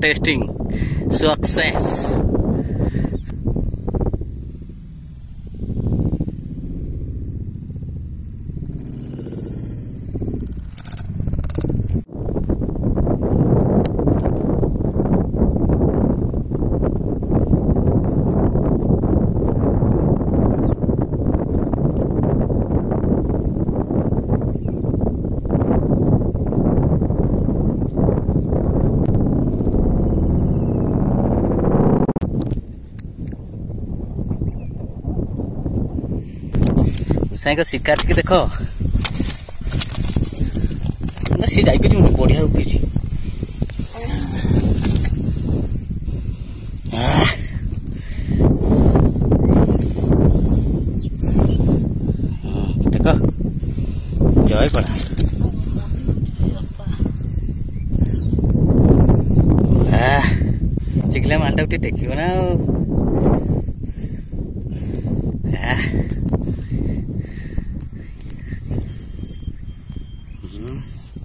testing success ସାଇଁ କ ଶିକାର ଟିକେ ଦେଖ ନା ସିଏ ଯାଇପାରିଛି ମୁଁ ବଢ଼ିଆ ଉଠିଛି ଦେଖ ଜୟ କଳା ଚିକିଲା ମାଲଟାକୁ ଟିକେ ଟେକିବ ନା ଆଉ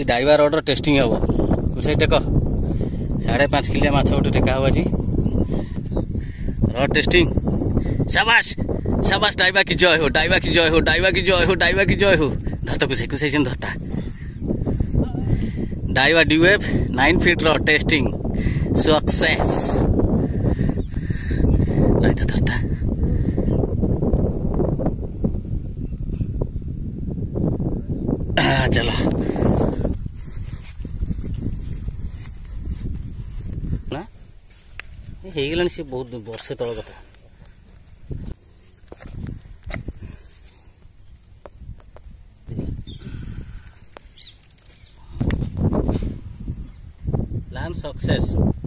ଆଜି ଡାଇଭାର ଅର୍ଡ଼ର ଟେଷ୍ଟିଂ ହେବ କୁସାଇ ଟେକ ସାଢ଼େ ପାଞ୍ଚ କିଲିଆ ମାଛ ଗୋଟେ ଟେକା ହେବ ଆଜି ରଡ଼ ଟେଷ୍ଟିଂ ସାବାସ ସାବାସ ଡାଇବା କି ଜୟ ହଉ ଡାଇବା କି ଜୟ ହଉ ଡାଇବା କି ଜୟ ହଉ ଡାଇବା କି ଜୟ ହଉ ଧର୍ତ୍ତା କୁସାଇ କୁସାଇ ସେମିତି ଧର୍ତ୍ତା डाइवा DF nine feet rod testing success चलो ହେଇଗଲାଣି ସେ ବହୁତ ବର୍ଷେ ତଳ କଥା ଲ୍ୟାମ୍ ସକ୍ସେସ୍